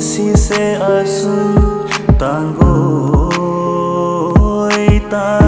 si se asu tango tan